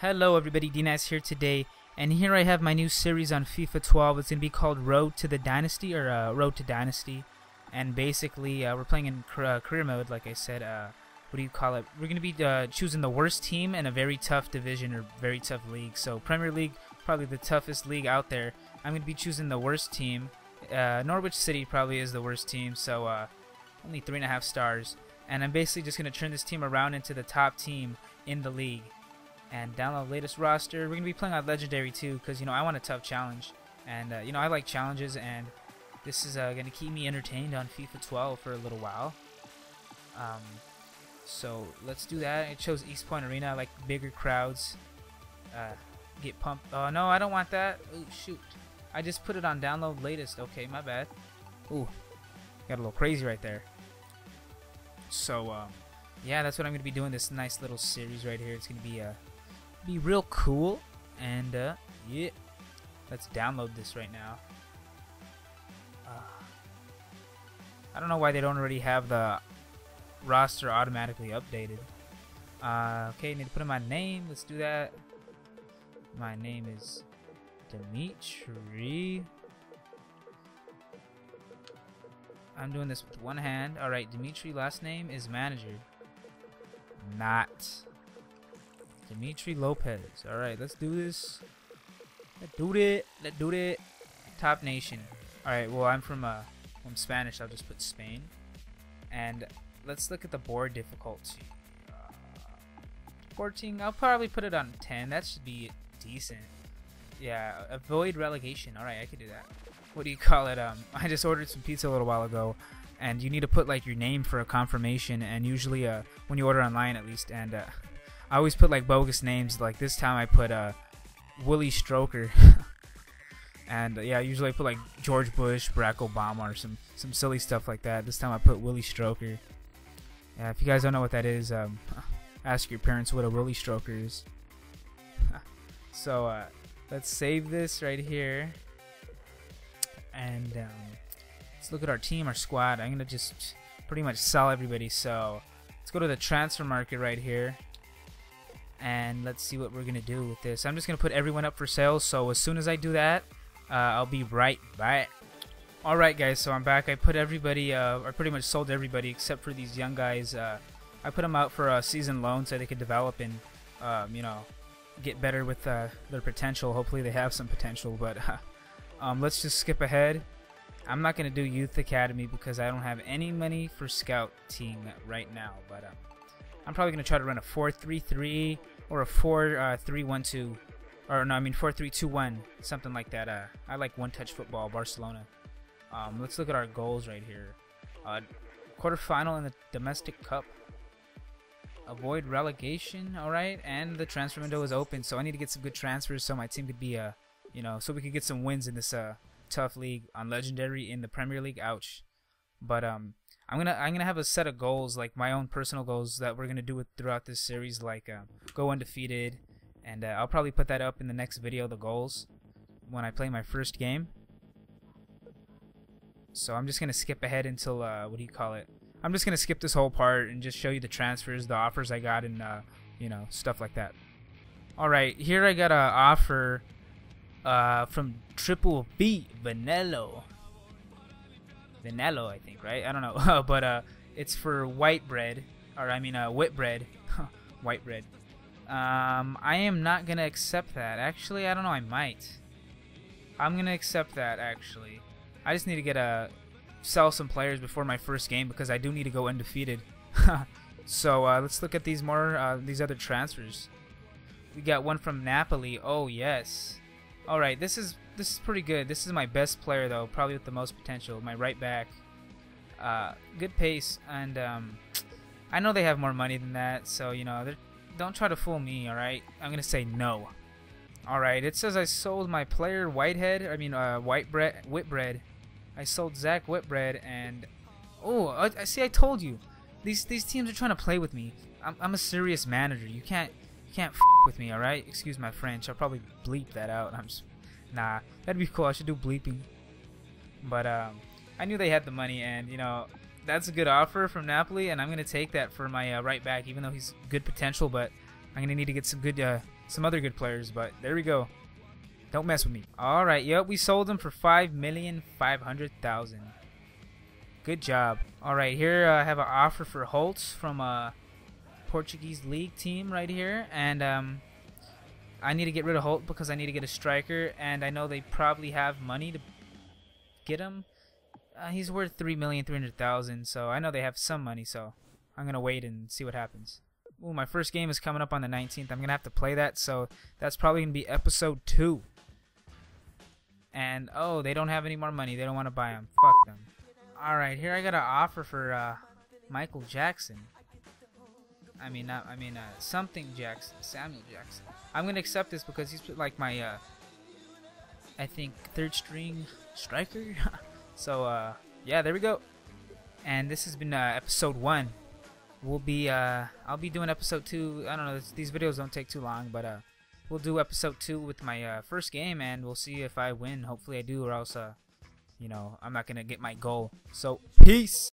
Hello everybody, Dnice here today, and here I have my new series on FIFA 12. It's going to be called Road to the Dynasty, or uh, Road to Dynasty. And basically, uh, we're playing in uh, career mode, like I said. Uh, what do you call it? We're going to be uh, choosing the worst team in a very tough division or very tough league. So Premier League, probably the toughest league out there. I'm going to be choosing the worst team. Uh, Norwich City probably is the worst team, so only three and a half stars. And I'm basically just going to turn this team around into the top team in the league and download latest roster. We're gonna be playing on legendary too, because you know I want a tough challenge, and uh, you know I like challenges, and this is uh, gonna keep me entertained on FIFA 12 for a little while. Um, so let's do that. It shows EA Sports Arena, like bigger crowds. Uh, get pumped. Oh no, I don't want that. Oh shoot, I just put it on download latest. Okay, my bad. Ooh, got a little crazy right there. So um, yeah, that's what I'm gonna be doing. This nice little series right here. It's gonna be a uh, be real cool. And uh, yeah, let's download this right now. Uh, I don't know why they don't already have the roster automatically updated. Uh, okay, need to put in my name. Let's do that. My name is Dimitri. I'm doing this with one hand. Alright, Dimitri last name is manager. Not Dimitri Lopez. Alright, let's do this. Let's do it. Let's do it. Top nation. Alright, well, I'm from, uh, from Spanish. I'll just put Spain. And let's look at the board difficulty. Uh, 14. I'll probably put it on 10. That should be decent. Yeah, avoid relegation. Alright, I could do that. What do you call it? Um, I just ordered some pizza a little while ago and you need to put like your name for a confirmation and usually uh when you order online at least and uh I always put like bogus names. Like this time I put uh, Willie Stroker. and uh, yeah, usually I put like George Bush, Barack Obama, or some some silly stuff like that. This time I put Willie Stroker. Yeah, if you guys don't know what that is, um, ask your parents what a Willie Stroker is. so uh, let's save this right here, and um, let's look at our team, our squad. I'm gonna just pretty much sell everybody. So let's go to the transfer market right here and let's see what we're gonna do with this. I'm just gonna put everyone up for sale so as soon as I do that uh, I'll be right back. Alright guys so I'm back. I put everybody uh, I pretty much sold everybody except for these young guys uh, I put them out for a season loan so they could develop and um, you know get better with uh, their potential. Hopefully they have some potential but um, let's just skip ahead. I'm not gonna do youth academy because I don't have any money for scouting right now but um, I'm probably going to try to run a 4-3-3 or a 4-3-1-2. Uh, or no, I mean 4-3-2-1, something like that. Uh, I like one-touch football, Barcelona. Um, let's look at our goals right here. Uh, quarterfinal in the domestic cup. Avoid relegation, all right. And the transfer window is open, so I need to get some good transfers so my team could be, uh, you know, so we could get some wins in this uh tough league on legendary in the Premier League. Ouch. But um, I'm gonna I'm gonna have a set of goals like my own personal goals that we're gonna do it throughout this series like uh, go undefeated. And uh, I'll probably put that up in the next video the goals when I play my first game. So I'm just gonna skip ahead until uh, what do you call it? I'm just gonna skip this whole part and just show you the transfers the offers I got and uh, you know stuff like that. Alright here I got an offer uh, from Triple B Vanello Vanello, I think, right? I don't know, but uh, it's for white bread, or I mean, uh, wheat bread, white bread. Um, I am not gonna accept that. Actually, I don't know. I might. I'm gonna accept that. Actually, I just need to get a uh, sell some players before my first game because I do need to go undefeated. so uh, let's look at these more uh, these other transfers. We got one from Napoli. Oh yes. All right, this is this is pretty good. This is my best player though, probably with the most potential. My right back, uh, good pace, and um, I know they have more money than that, so you know, don't try to fool me. All right, I'm gonna say no. All right, it says I sold my player Whitehead. I mean, uh, Whitebread, Whitbread. I sold Zak Whitbread, and oh, I, I see. I told you, these these teams are trying to play with me. I'm, I'm a serious manager. You can't you can't f with me. All right, excuse my French. I'll probably bleep that out. I'm just Nah, that'd be cool. I should do bleeping. But um, I knew they had the money, and you know that's a good offer from Napoli, and I'm gonna take that for my uh, right back, even though he's good potential. But I'm gonna need to get some good uh, some other good players, but there we go. Don't mess with me. All right, yep, we sold him for five million five hundred thousand. Good job. All right, here uh, I have an offer for Holtz from a Portuguese league team right here, and um, I need to get rid of Holt because I need to get a striker, and I know they probably have money to get him. Uh, he's worth three million three hundred thousand, so I know they have some money. So I'm gonna wait and see what happens. Ooh, my first game is coming up on the 19th. I'm gonna have to play that, so that's probably gonna be episode two. And oh, they don't have any more money. They don't want to buy them. Fuck them. All right, here I got an offer for uh, Michael Jackson. I mean, not. I mean, uh, something Jackson, Samuel Jackson. I'm gonna accept this because he's like my, uh, I think third string striker. so uh, yeah, there we go. And this has been uh, episode one. We'll be uh, I'll be doing episode two. I don't know. These videos don't take too long, but uh, we'll do episode two with my uh, first game, and we'll see if I win. Hopefully, I do, or else uh, you know, I'm not gonna get my goal. So peace.